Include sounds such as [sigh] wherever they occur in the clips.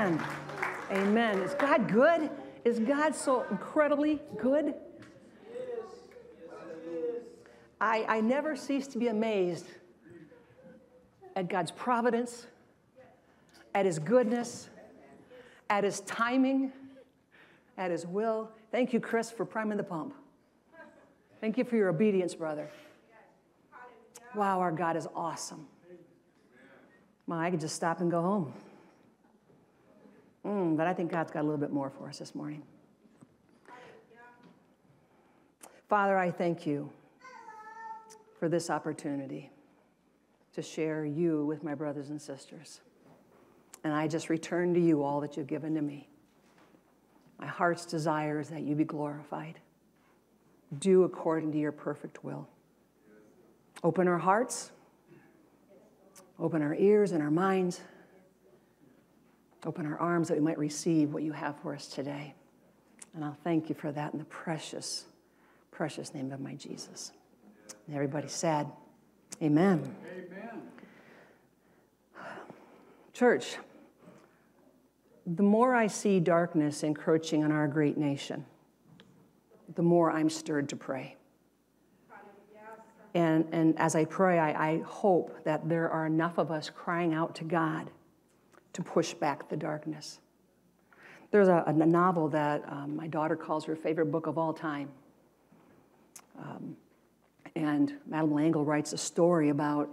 Amen. Amen. Is God good? Is God so incredibly good? I, I never cease to be amazed at God's providence, at His goodness, at His timing, at His will. Thank you, Chris, for priming the pump. Thank you for your obedience, brother. Wow, our God is awesome. Well, I could just stop and go home. Mm, but I think God's got a little bit more for us this morning. Father, I thank you for this opportunity to share you with my brothers and sisters. And I just return to you all that you've given to me. My heart's desire is that you be glorified. Do according to your perfect will. Open our hearts, open our ears and our minds, open our arms that we might receive what you have for us today. And I'll thank you for that in the precious, precious name of my Jesus. And everybody said, Amen. Amen. Church, the more I see darkness encroaching on our great nation, the more I'm stirred to pray. And, and as I pray, I, I hope that there are enough of us crying out to God to push back the darkness. There's a, a novel that um, my daughter calls her favorite book of all time. Um, and Madeleine L'Engle writes a story about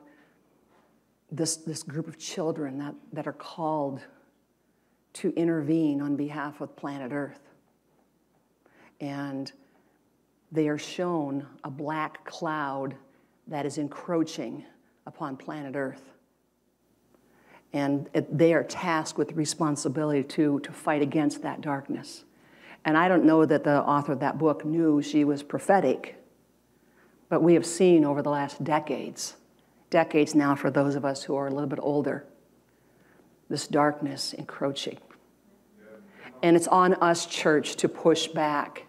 this, this group of children that, that are called to intervene on behalf of planet Earth. And they are shown a black cloud that is encroaching upon planet Earth. And they are tasked with responsibility to, to fight against that darkness. And I don't know that the author of that book knew she was prophetic, but we have seen over the last decades, decades now for those of us who are a little bit older, this darkness encroaching. And it's on us, church, to push back.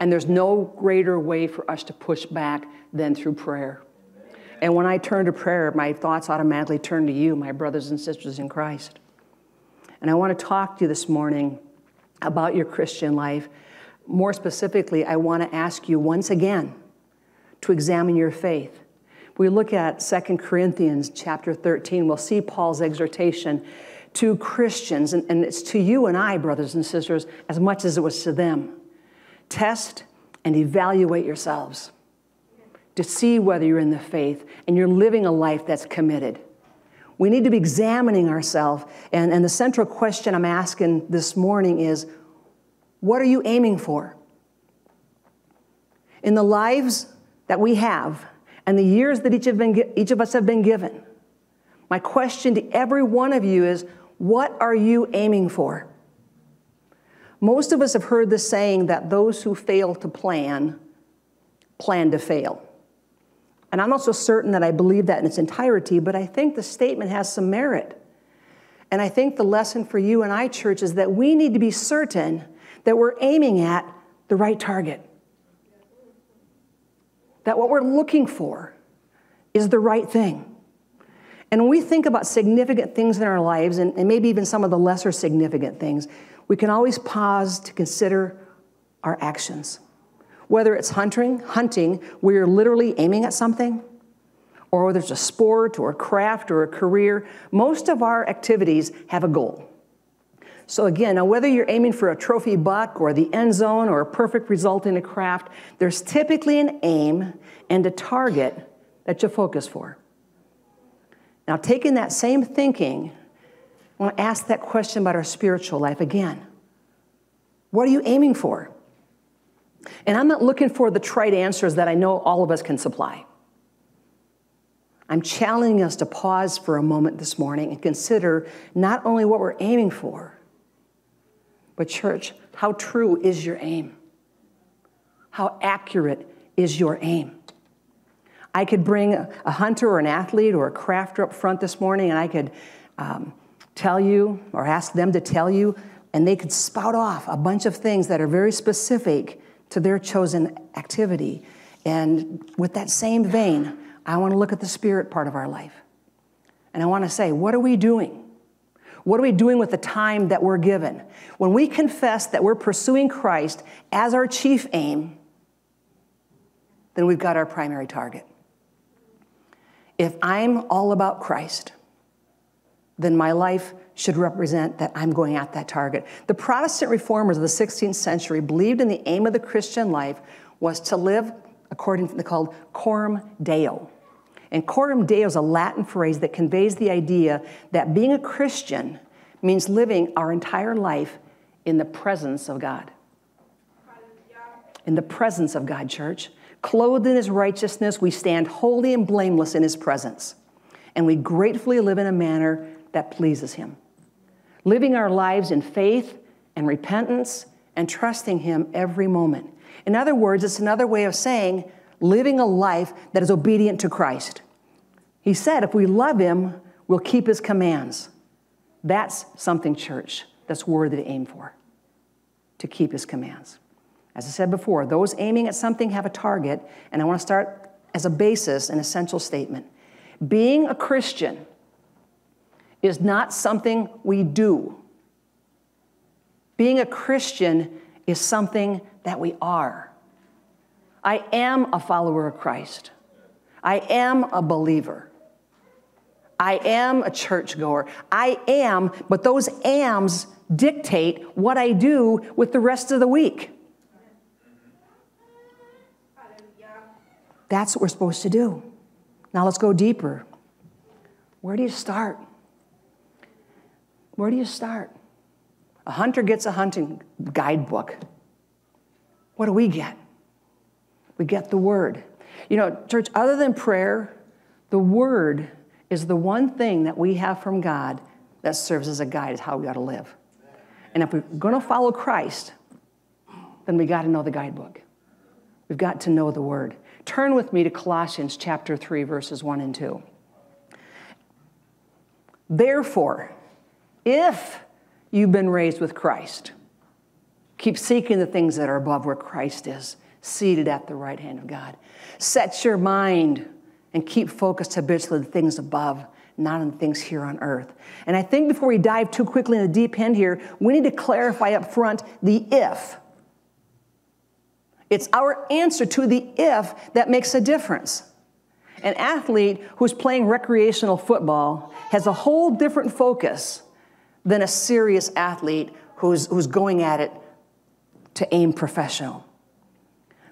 And there's no greater way for us to push back than through prayer. And when I turn to prayer, my thoughts automatically turn to you, my brothers and sisters in Christ. And I want to talk to you this morning about your Christian life. More specifically, I want to ask you once again to examine your faith. We look at 2 Corinthians chapter 13, we'll see Paul's exhortation to Christians, and, and it's to you and I, brothers and sisters, as much as it was to them. Test and evaluate yourselves to see whether you're in the faith and you're living a life that's committed. We need to be examining ourselves. And, and the central question I'm asking this morning is what are you aiming for? In the lives that we have and the years that each of, been, each of us have been given, my question to every one of you is what are you aiming for? Most of us have heard the saying that those who fail to plan, plan to fail. And I'm not so certain that I believe that in its entirety, but I think the statement has some merit. And I think the lesson for you and I, church, is that we need to be certain that we're aiming at the right target. That what we're looking for is the right thing. And when we think about significant things in our lives, and, and maybe even some of the lesser significant things, we can always pause to consider our actions. Whether it's hunting, hunting, where you're literally aiming at something, or whether it's a sport or a craft or a career, most of our activities have a goal. So again, now whether you're aiming for a trophy buck or the end zone or a perfect result in a craft, there's typically an aim and a target that you focus for. Now, taking that same thinking, I want to ask that question about our spiritual life again. What are you aiming for? And I'm not looking for the trite answers that I know all of us can supply. I'm challenging us to pause for a moment this morning and consider not only what we're aiming for, but, church, how true is your aim? How accurate is your aim? I could bring a hunter or an athlete or a crafter up front this morning and I could um, tell you or ask them to tell you, and they could spout off a bunch of things that are very specific to their chosen activity. And with that same vein, I want to look at the spirit part of our life. And I want to say, what are we doing? What are we doing with the time that we're given? When we confess that we're pursuing Christ as our chief aim, then we've got our primary target. If I'm all about Christ, then my life should represent that I'm going at that target. The Protestant reformers of the 16th century believed in the aim of the Christian life was to live according to the called coram deo. And coram deo is a Latin phrase that conveys the idea that being a Christian means living our entire life in the presence of God. In the presence of God, church. Clothed in his righteousness, we stand holy and blameless in his presence. And we gratefully live in a manner that pleases him. Living our lives in faith and repentance and trusting him every moment. In other words, it's another way of saying living a life that is obedient to Christ. He said, if we love him, we'll keep his commands. That's something, church, that's worthy to aim for, to keep his commands. As I said before, those aiming at something have a target, and I want to start as a basis, an essential statement. Being a Christian is not something we do. Being a Christian is something that we are. I am a follower of Christ. I am a believer. I am a churchgoer. I am, but those ams dictate what I do with the rest of the week. That's what we're supposed to do. Now let's go deeper. Where do you start? Where do you start? A hunter gets a hunting guidebook. What do we get? We get the word. You know, church, other than prayer, the word is the one thing that we have from God that serves as a guide as how we got to live. And if we're going to follow Christ, then we got to know the guidebook. We've got to know the word. Turn with me to Colossians chapter 3 verses 1 and 2. Therefore, if you've been raised with Christ, keep seeking the things that are above where Christ is, seated at the right hand of God. Set your mind and keep focused habitually on the things above, not on things here on earth. And I think before we dive too quickly in the deep end here, we need to clarify up front the if. It's our answer to the if that makes a difference. An athlete who's playing recreational football has a whole different focus than a serious athlete who's, who's going at it to aim professional.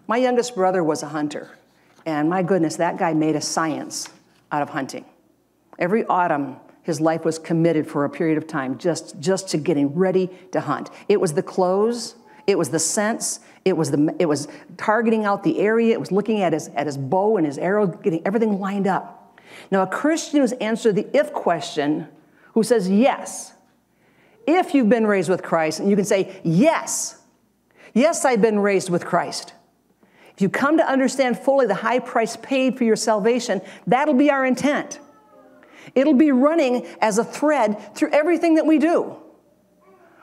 My youngest brother was a hunter, and my goodness, that guy made a science out of hunting. Every autumn, his life was committed for a period of time just, just to getting ready to hunt. It was the clothes, it was the scents, it was, the, it was targeting out the area, it was looking at his, at his bow and his arrow, getting everything lined up. Now, a Christian who's answered the if question, who says yes, if you've been raised with Christ, and you can say, Yes, yes, I've been raised with Christ. If you come to understand fully the high price paid for your salvation, that'll be our intent. It'll be running as a thread through everything that we do,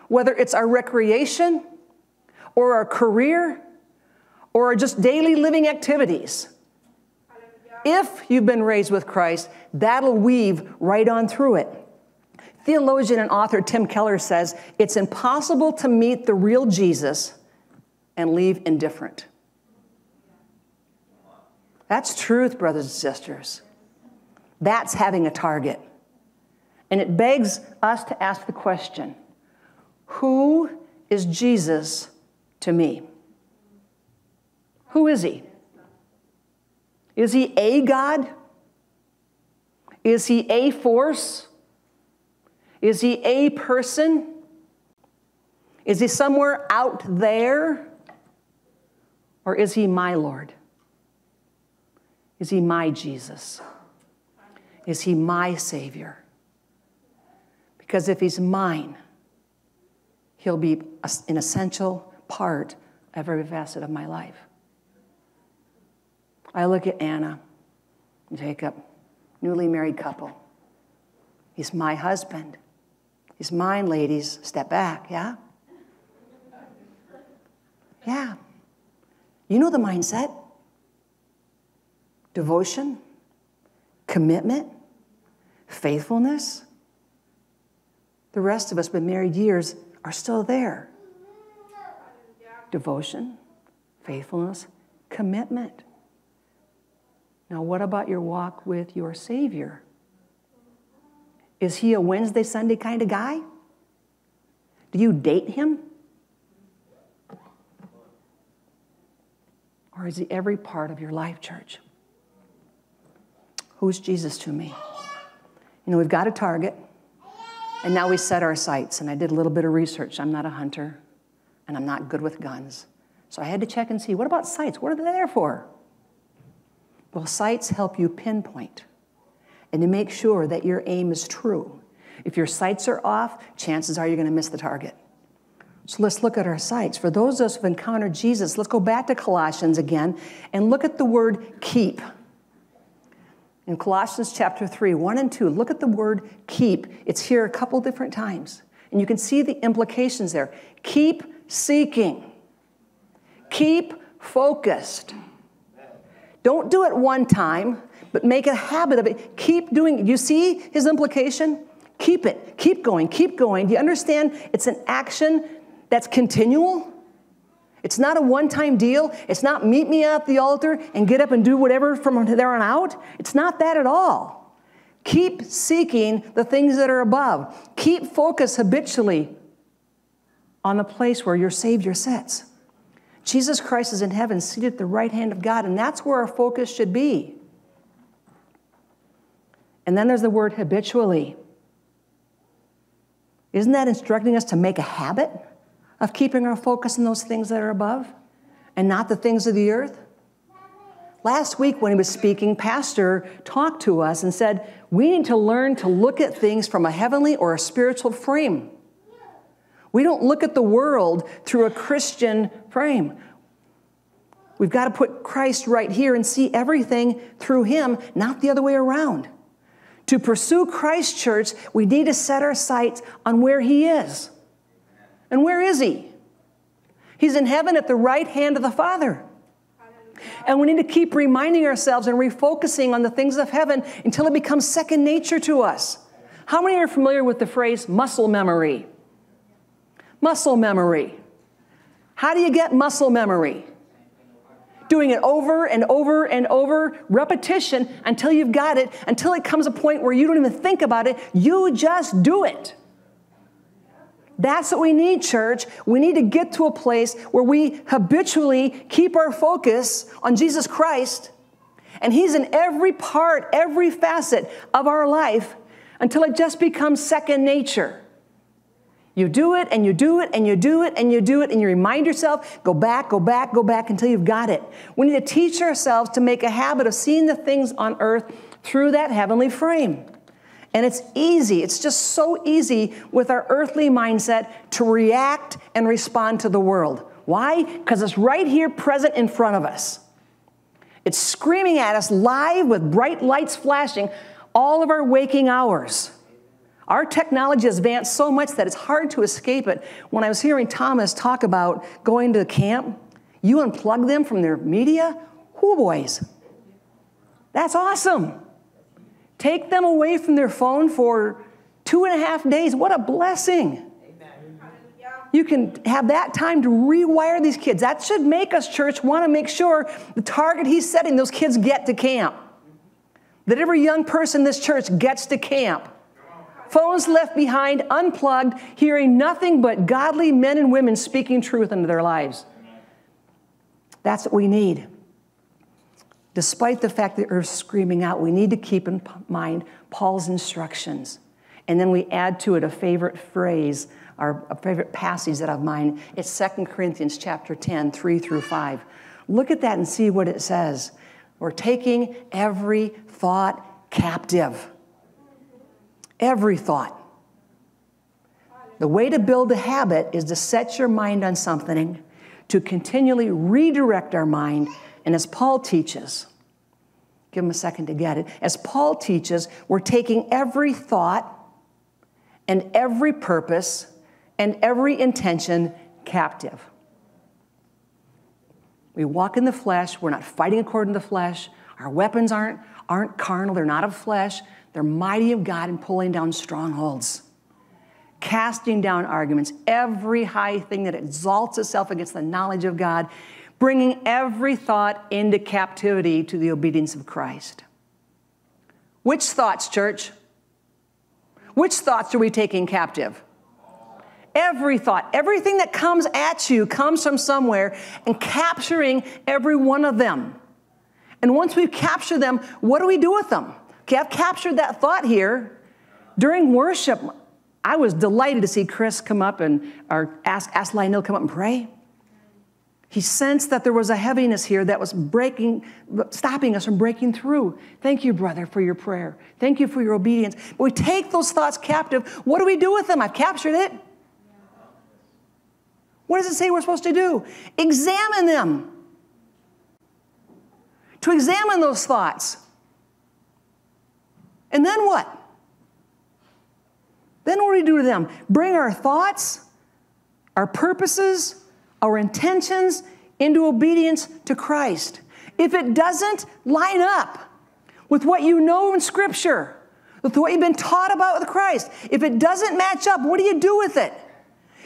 whether it's our recreation or our career or just daily living activities. If you've been raised with Christ, that'll weave right on through it. Theologian and author Tim Keller says it's impossible to meet the real Jesus and leave indifferent. That's truth, brothers and sisters. That's having a target. And it begs us to ask the question who is Jesus to me? Who is he? Is he a God? Is he a force? Is he a person? Is he somewhere out there? Or is he my Lord? Is he my Jesus? Is he my Savior? Because if he's mine, he'll be an essential part of every facet of my life. I look at Anna and Jacob, newly married couple. He's my husband. He's mine, ladies. Step back, yeah? Yeah. You know the mindset devotion, commitment, faithfulness. The rest of us, been married years, are still there. Devotion, faithfulness, commitment. Now, what about your walk with your Savior? Is he a Wednesday, Sunday kind of guy? Do you date him? Or is he every part of your life, church? Who's Jesus to me? You know, we've got a target, and now we set our sights. And I did a little bit of research. I'm not a hunter, and I'm not good with guns. So I had to check and see what about sights? What are they there for? Well, sights help you pinpoint and to make sure that your aim is true. If your sights are off, chances are you're going to miss the target. So let's look at our sights. For those of us who've encountered Jesus, let's go back to Colossians again and look at the word keep. In Colossians chapter 3, 1 and 2, look at the word keep. It's here a couple different times. And you can see the implications there. Keep seeking, keep focused. Don't do it one time, but make a habit of it. Keep doing it. You see his implication? Keep it. Keep going. Keep going. Do you understand? It's an action that's continual. It's not a one time deal. It's not meet me at the altar and get up and do whatever from there on out. It's not that at all. Keep seeking the things that are above. Keep focus habitually on the place where your Savior sits. Jesus Christ is in heaven, seated at the right hand of God, and that's where our focus should be. And then there's the word habitually. Isn't that instructing us to make a habit of keeping our focus on those things that are above and not the things of the earth? Last week, when he was speaking, Pastor talked to us and said, We need to learn to look at things from a heavenly or a spiritual frame. We don't look at the world through a Christian frame. We've got to put Christ right here and see everything through him, not the other way around. To pursue Christ, church, we need to set our sights on where he is. And where is he? He's in heaven at the right hand of the Father. And we need to keep reminding ourselves and refocusing on the things of heaven until it becomes second nature to us. How many are familiar with the phrase muscle memory? Muscle memory. How do you get muscle memory? Doing it over and over and over, repetition until you've got it, until it comes a point where you don't even think about it. You just do it. That's what we need, church. We need to get to a place where we habitually keep our focus on Jesus Christ, and He's in every part, every facet of our life until it just becomes second nature. You do it and you do it and you do it and you do it and you remind yourself, go back, go back, go back until you've got it. We need to teach ourselves to make a habit of seeing the things on earth through that heavenly frame. And it's easy, it's just so easy with our earthly mindset to react and respond to the world. Why? Because it's right here present in front of us. It's screaming at us live with bright lights flashing all of our waking hours. Our technology has advanced so much that it's hard to escape it. When I was hearing Thomas talk about going to camp, you unplug them from their media? Whoo, boys. That's awesome. Take them away from their phone for two and a half days. What a blessing. You can have that time to rewire these kids. That should make us, church, want to make sure the target he's setting, those kids get to camp. That every young person in this church gets to camp phones left behind, unplugged, hearing nothing but godly men and women speaking truth into their lives. That's what we need. Despite the fact that earth's screaming out, we need to keep in mind Paul's instructions. and then we add to it a favorite phrase, our a favorite passage that of mine. It's 2 Corinthians chapter 10, 3 through 5. Look at that and see what it says. We're taking every thought captive. Every thought. The way to build a habit is to set your mind on something, to continually redirect our mind, and as Paul teaches, give him a second to get it. As Paul teaches, we're taking every thought and every purpose and every intention captive. We walk in the flesh, we're not fighting according to the flesh. Our weapons aren't, aren't carnal, they're not of flesh, they're mighty of God and pulling down strongholds. Casting down arguments, every high thing that exalts itself against the knowledge of God, bringing every thought into captivity to the obedience of Christ. Which thoughts, church? Which thoughts are we taking captive? Every thought, everything that comes at you comes from somewhere and capturing every one of them. And once we've captured them, what do we do with them? Okay, I've captured that thought here. During worship, I was delighted to see Chris come up and or ask, ask Lionel come up and pray. He sensed that there was a heaviness here that was breaking, stopping us from breaking through. Thank you, brother, for your prayer. Thank you for your obedience. But we take those thoughts captive. What do we do with them? I've captured it. What does it say we're supposed to do? Examine them. To examine those thoughts. And then what? Then what do we do to them? Bring our thoughts, our purposes, our intentions into obedience to Christ. If it doesn't line up with what you know in Scripture, with what you've been taught about with Christ, if it doesn't match up, what do you do with it?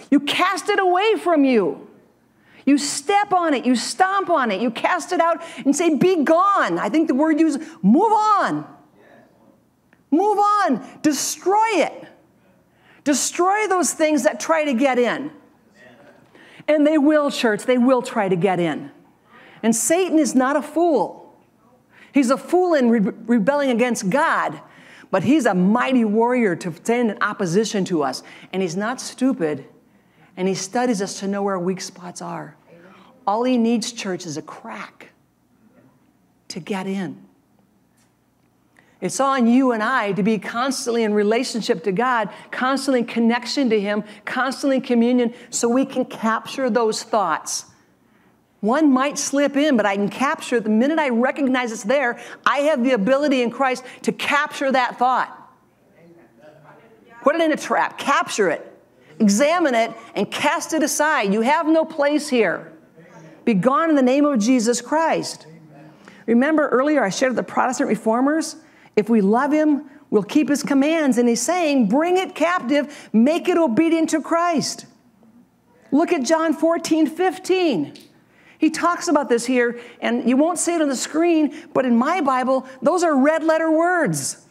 You cast it away from you. You step on it, you stomp on it, you cast it out and say, Be gone. I think the word used, move on. Move on. Destroy it. Destroy those things that try to get in. And they will, church, they will try to get in. And Satan is not a fool. He's a fool in re- rebelling against God, but he's a mighty warrior to stand in opposition to us. And he's not stupid, and he studies us to know where our weak spots are. All he needs, church, is a crack to get in. It's on you and I to be constantly in relationship to God, constantly in connection to Him, constantly in communion, so we can capture those thoughts. One might slip in, but I can capture it. The minute I recognize it's there, I have the ability in Christ to capture that thought. Put it in a trap, capture it, examine it, and cast it aside. You have no place here. Be gone in the name of Jesus Christ. Remember earlier I shared the Protestant reformers? If we love him, we'll keep his commands. And he's saying, bring it captive, make it obedient to Christ. Look at John 14, 15. He talks about this here, and you won't see it on the screen, but in my Bible, those are red letter words.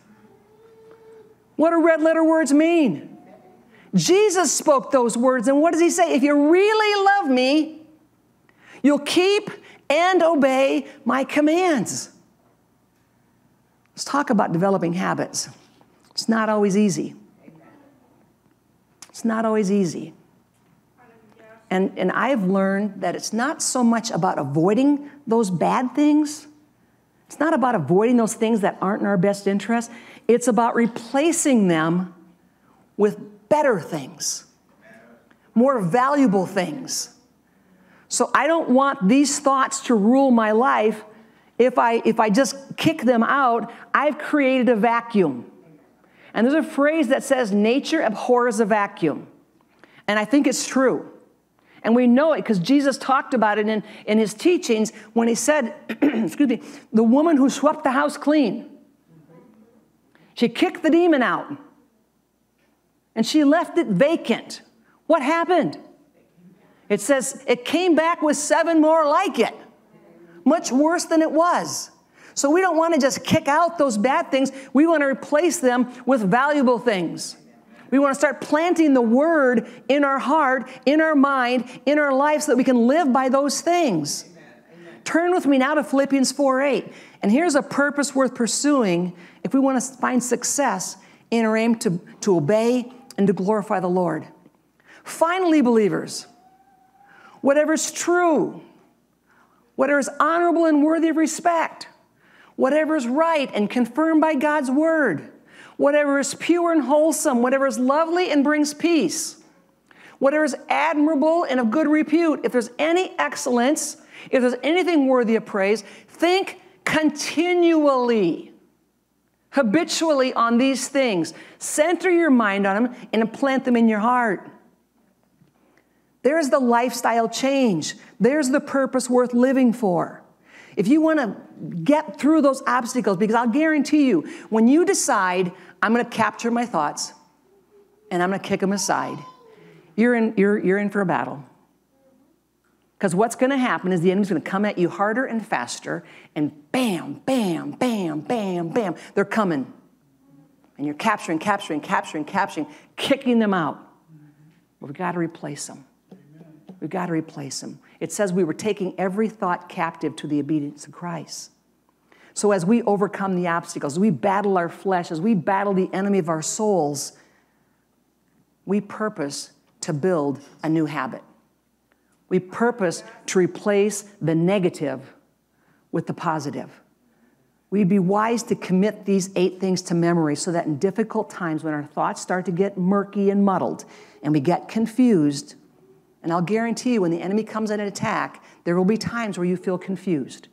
What do red letter words mean? Jesus spoke those words, and what does he say? If you really love me, you'll keep and obey my commands. Let's talk about developing habits. It's not always easy. It's not always easy. And, and I've learned that it's not so much about avoiding those bad things. It's not about avoiding those things that aren't in our best interest. It's about replacing them with better things, more valuable things. So I don't want these thoughts to rule my life if I, if I just kick them out, I've created a vacuum. And there's a phrase that says, nature abhors a vacuum. And I think it's true. And we know it because Jesus talked about it in, in his teachings when he said, [clears throat] excuse me, the woman who swept the house clean. She kicked the demon out and she left it vacant. What happened? It says it came back with seven more like it much worse than it was. So we don't want to just kick out those bad things. We want to replace them with valuable things. We want to start planting the word in our heart, in our mind, in our life so that we can live by those things. Turn with me now to Philippians 4 8. And here's a purpose worth pursuing if we want to find success in our aim to, to obey and to glorify the Lord. Finally, believers, whatever is true, whatever is honorable and worthy of respect, whatever is right and confirmed by God's word, whatever is pure and wholesome, whatever is lovely and brings peace, whatever is admirable and of good repute, if there's any excellence, if there's anything worthy of praise, think continually, habitually on these things. Center your mind on them and implant them in your heart. There's the lifestyle change. There's the purpose worth living for. If you want to get through those obstacles, because I'll guarantee you, when you decide, I'm going to capture my thoughts and I'm going to kick them aside, you're in, you're, you're in for a battle. Because what's going to happen is the enemy's going to come at you harder and faster, and bam, bam, bam, bam, bam, they're coming. And you're capturing, capturing, capturing, capturing, kicking them out. But we've got to replace them. We've got to replace them. It says we were taking every thought captive to the obedience of Christ. So as we overcome the obstacles, we battle our flesh, as we battle the enemy of our souls, we purpose to build a new habit. We purpose to replace the negative with the positive. We'd be wise to commit these eight things to memory so that in difficult times when our thoughts start to get murky and muddled and we get confused, and I'll guarantee you, when the enemy comes in an attack, there will be times where you feel confused.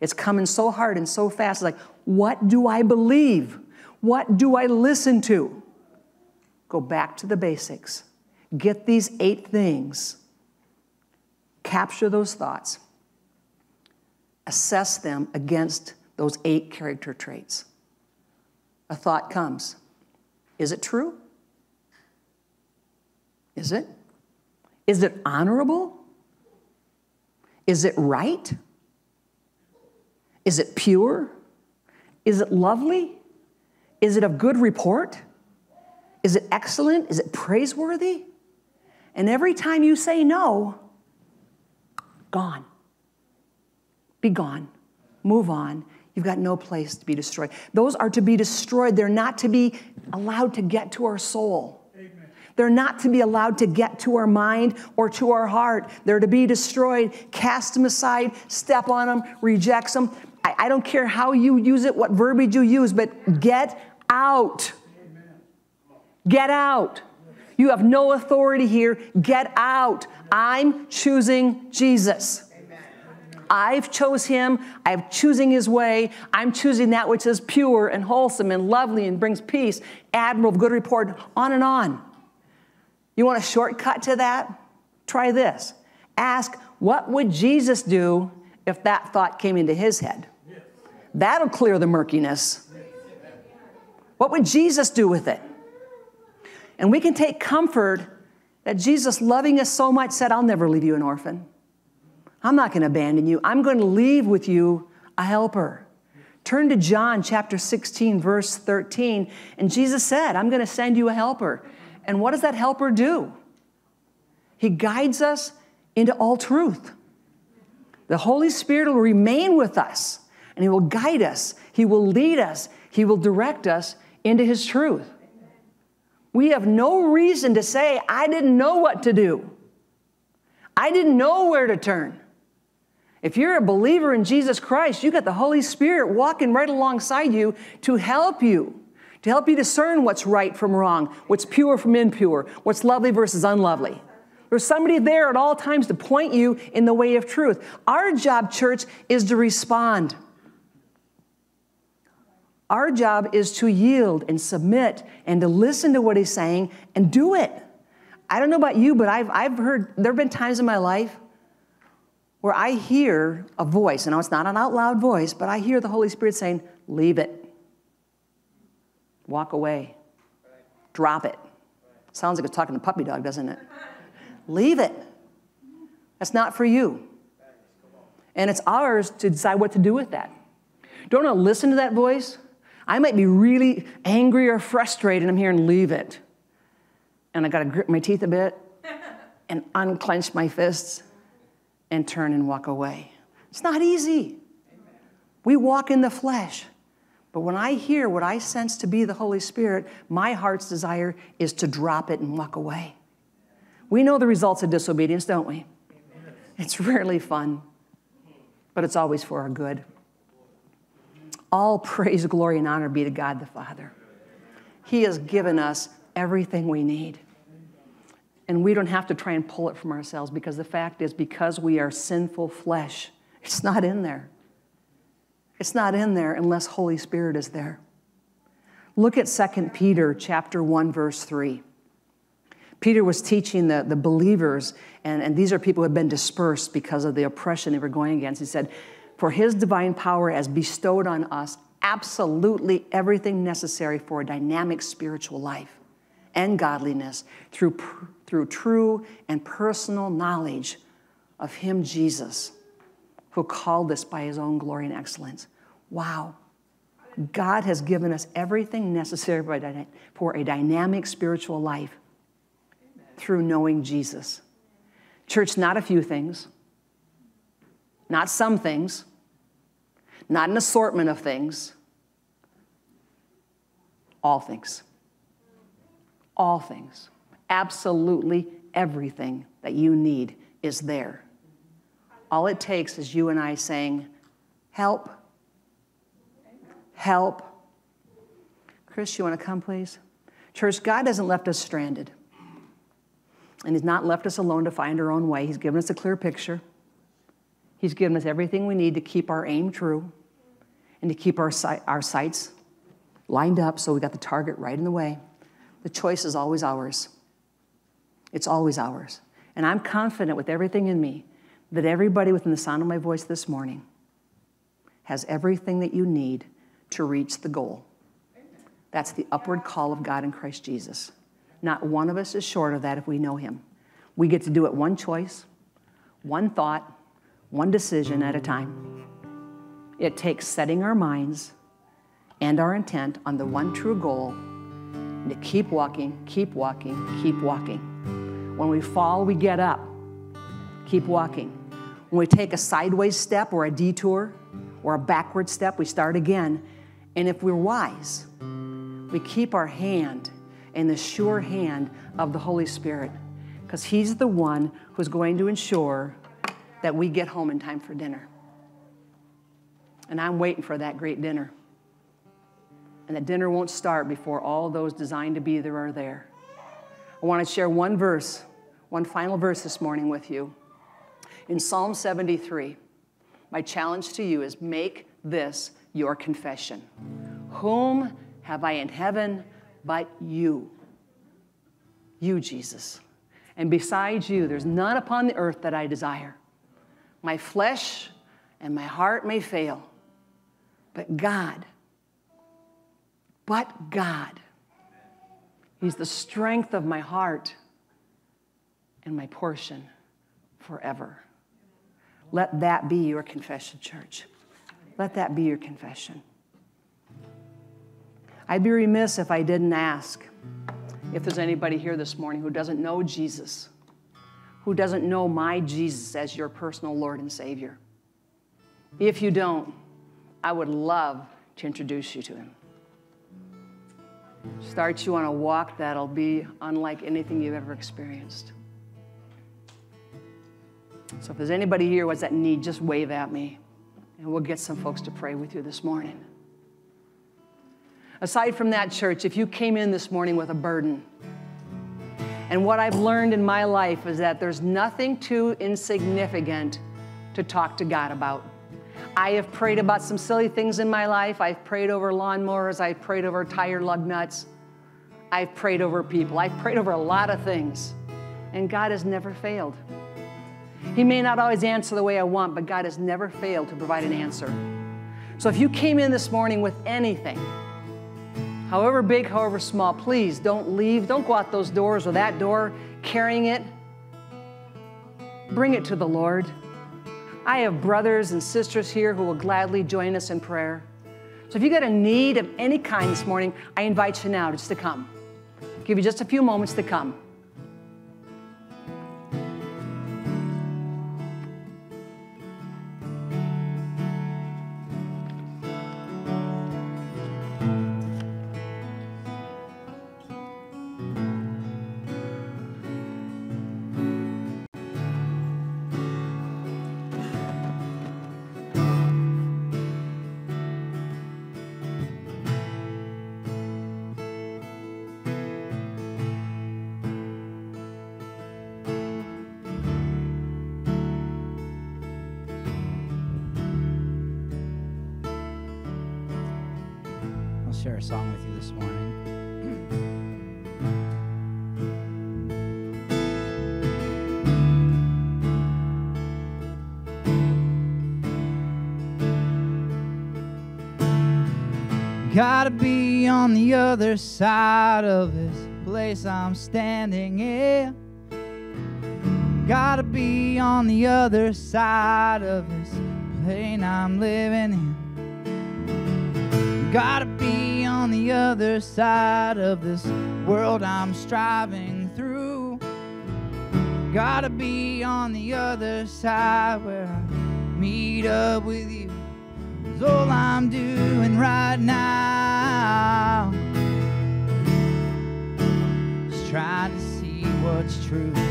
It's coming so hard and so fast. It's like, what do I believe? What do I listen to? Go back to the basics. Get these eight things. Capture those thoughts. Assess them against those eight character traits. A thought comes. Is it true? Is it? Is it honorable? Is it right? Is it pure? Is it lovely? Is it of good report? Is it excellent? Is it praiseworthy? And every time you say no, gone. Be gone. Move on. You've got no place to be destroyed. Those are to be destroyed. They're not to be allowed to get to our soul. Amen. They're not to be allowed to get to our mind or to our heart. They're to be destroyed. Cast them aside, step on them, reject them. I, I don't care how you use it, what verbiage you use, but get out. Get out. You have no authority here. Get out. I'm choosing Jesus. I've chose him. I'm choosing his way. I'm choosing that which is pure and wholesome and lovely and brings peace, admirable, good report, on and on. You want a shortcut to that? Try this. Ask, what would Jesus do if that thought came into his head? That'll clear the murkiness. What would Jesus do with it? And we can take comfort that Jesus, loving us so much, said, I'll never leave you an orphan. I'm not going to abandon you. I'm going to leave with you a helper. Turn to John chapter 16, verse 13. And Jesus said, I'm going to send you a helper. And what does that helper do? He guides us into all truth. The Holy Spirit will remain with us and He will guide us, He will lead us, He will direct us into His truth. We have no reason to say, I didn't know what to do. I didn't know where to turn. If you're a believer in Jesus Christ, you got the Holy Spirit walking right alongside you to help you to help you discern what's right from wrong, what's pure from impure, what's lovely versus unlovely. There's somebody there at all times to point you in the way of truth. Our job, church, is to respond. Our job is to yield and submit and to listen to what he's saying and do it. I don't know about you, but I've, I've heard, there have been times in my life where I hear a voice, and it's not an out loud voice, but I hear the Holy Spirit saying, Leave it. Walk away. Drop it. Sounds like it's talking to puppy dog, doesn't it? [laughs] Leave it. That's not for you. And it's ours to decide what to do with that. Don't I listen to that voice? I might be really angry or frustrated, and I'm here and leave it. And I got to grip my teeth a bit [laughs] and unclench my fists and turn and walk away. It's not easy. We walk in the flesh. But when I hear what I sense to be the Holy Spirit, my heart's desire is to drop it and walk away. We know the results of disobedience, don't we? It's rarely fun, but it's always for our good. All [laughs] praise, glory, and honor be to God the Father. He has given us everything we need. And we don't have to try and pull it from ourselves because the fact is, because we are sinful flesh, it's not in there. It's not in there unless Holy Spirit is there. Look at 2 Peter chapter 1, verse 3. Peter was teaching the, the believers, and, and these are people who had been dispersed because of the oppression they were going against. He said, For his divine power has bestowed on us absolutely everything necessary for a dynamic spiritual life and godliness through, through true and personal knowledge of Him, Jesus, who called us by His own glory and excellence. Wow. God has given us everything necessary for a dynamic spiritual life through knowing Jesus. Church, not a few things, not some things, not an assortment of things, all things. All things. Absolutely everything that you need is there. All it takes is you and I saying, Help, help. Chris, you want to come, please? Church, God hasn't left us stranded. And He's not left us alone to find our own way. He's given us a clear picture. He's given us everything we need to keep our aim true and to keep our, our sights lined up so we got the target right in the way. The choice is always ours. It's always ours. And I'm confident with everything in me that everybody within the sound of my voice this morning has everything that you need to reach the goal. That's the upward call of God in Christ Jesus. Not one of us is short of that if we know Him. We get to do it one choice, one thought, one decision at a time. It takes setting our minds and our intent on the one true goal to keep walking, keep walking, keep walking. When we fall, we get up. Keep walking. When we take a sideways step or a detour or a backward step, we start again. And if we're wise, we keep our hand in the sure hand of the Holy Spirit because He's the one who's going to ensure that we get home in time for dinner. And I'm waiting for that great dinner and the dinner won't start before all those designed to be there are there. I want to share one verse, one final verse this morning with you. In Psalm 73, my challenge to you is make this your confession. Whom have I in heaven but you? You, Jesus. And besides you, there's none upon the earth that I desire. My flesh and my heart may fail, but God but God. He's the strength of my heart and my portion forever. Let that be your confession, church. Let that be your confession. I'd be remiss if I didn't ask if there's anybody here this morning who doesn't know Jesus, who doesn't know my Jesus as your personal Lord and Savior. If you don't, I would love to introduce you to Him start you on a walk that'll be unlike anything you've ever experienced. So if there's anybody here who has that need, just wave at me, and we'll get some folks to pray with you this morning. Aside from that, church, if you came in this morning with a burden, and what I've learned in my life is that there's nothing too insignificant to talk to God about. I have prayed about some silly things in my life. I've prayed over lawnmowers. I've prayed over tire lug nuts. I've prayed over people. I've prayed over a lot of things. And God has never failed. He may not always answer the way I want, but God has never failed to provide an answer. So if you came in this morning with anything, however big, however small, please don't leave. Don't go out those doors or that door carrying it. Bring it to the Lord. I have brothers and sisters here who will gladly join us in prayer. So if you got a need of any kind this morning, I invite you now just to come. I'll give you just a few moments to come. Share a song with you this morning. Gotta be on the other side of this place I'm standing in. Gotta be on the other side of this plane I'm living in. Gotta be the other side of this world I'm striving through. Gotta be on the other side where I meet up with you. Is all I'm doing right now. Just trying to see what's true.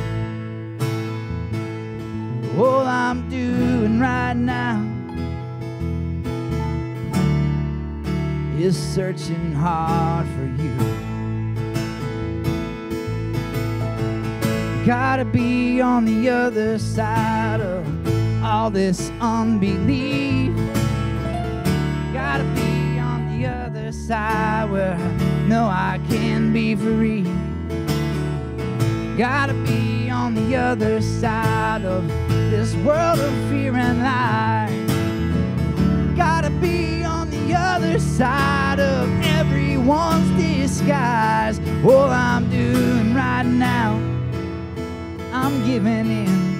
Is searching hard for you. Gotta be on the other side of all this unbelief. Gotta be on the other side where I know I can be free. Gotta be on the other side of this world of fear and lie. Gotta be on the other side of everyone's disguise. All I'm doing right now, I'm giving in.